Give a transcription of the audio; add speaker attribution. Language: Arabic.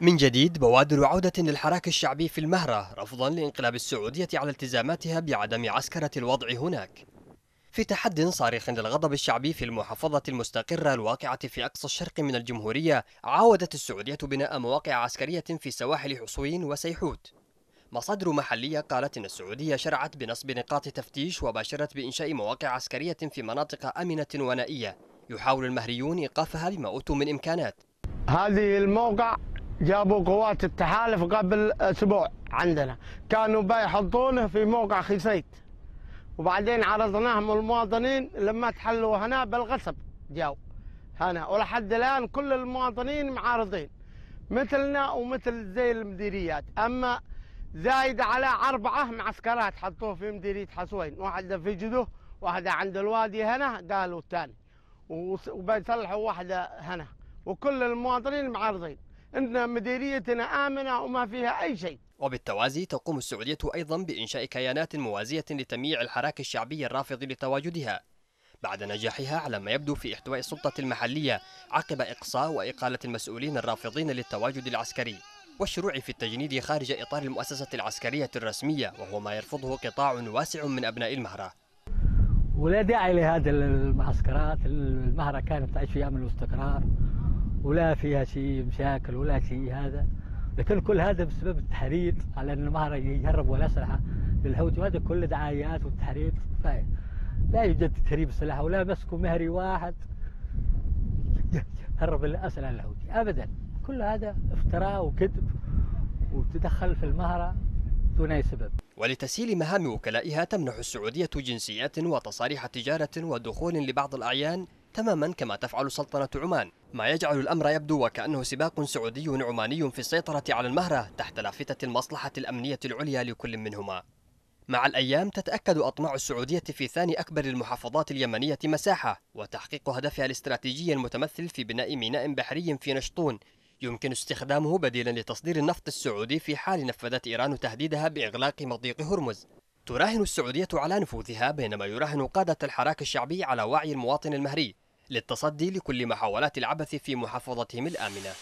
Speaker 1: من جديد بوادر عودة للحراك الشعبي في المهرة رفضا لانقلاب السعودية على التزاماتها بعدم عسكرة الوضع هناك. في تحد صارخ للغضب الشعبي في المحافظة المستقرة الواقعة في أقصى الشرق من الجمهورية عاودت السعودية بناء مواقع عسكرية في سواحل حصوين وسيحوت مصادر محلية قالت إن السعودية شرعت بنصب نقاط تفتيش وباشرت بإنشاء مواقع عسكرية في مناطق آمنة ونائية. يحاول المهريون إيقافها بما أوتوا من إمكانات.
Speaker 2: هذه الموقع جابوا قوات التحالف قبل أسبوع عندنا. كانوا بيحطونه في موقع خيسيت. وبعدين عرضناهم المواطنين لما تحلوا هنا بالغصب. جاوا هنا. ولحد الآن كل المواطنين معارضين. مثلنا ومثل زي المديريات. أما زايد على أربعة معسكرات حطوه في مديرية حسوين. واحدة في جدو واحدة عند الوادي هنا قالوا الثاني. وبيصلحوا واحدة هنا. وكل المواطنين معارضين. إن مديريتنا آمنة وما فيها أي شيء.
Speaker 1: وبالتوازي تقوم السعودية أيضا بإنشاء كيانات موازية لتمييع الحراك الشعبي الرافض لتواجدها. بعد نجاحها على ما يبدو في إحتواء السلطة المحلية عقب إقصاء وإقالة المسؤولين الرافضين للتواجد العسكري والشروع في التجنيد خارج إطار المؤسسة العسكرية الرسمية وهو ما يرفضه قطاع واسع من أبناء المهرة.
Speaker 3: ولا داعي لهذه المعسكرات المهرة كانت تعيش في أمن واستقرار. ولا فيها شيء مشاكل ولا شيء هذا. لكن كل هذا بسبب التحريض على إن المهرة يهربوا الاسلحه للحوثي وهذا كله دعايات والتحريض. لا يوجد تهريب السلاح ولا مسكوا مهري واحد هرب الاسلحه للحوثي ابدا. كل هذا افتراء وكذب وتدخل في المهرة دون أي سبب.
Speaker 1: ولتسهيل مهام وكلائها تمنح السعودية جنسيات وتصاريح تجارة ودخول لبعض الأعيان تماما كما تفعل سلطنة عمان. ما يجعل الأمر يبدو وكأنه سباق سعودي عماني في السيطرة على المهرة تحت لافتة المصلحة الأمنية العليا لكل منهما. مع الأيام تتأكد أطماع السعودية في ثاني أكبر المحافظات اليمنية مساحة وتحقيق هدفها الاستراتيجي المتمثل في بناء ميناء بحري في نشطون. يمكن استخدامه بديلا لتصدير النفط السعودي في حال نفذت إيران تهديدها بإغلاق مضيق هرمز. تراهن السعودية على نفوذها بينما يراهن قادة الحراك الشعبي على وعي المواطن المهري. للتصدي لكل محاولات العبث في محافظتهم الآمنة.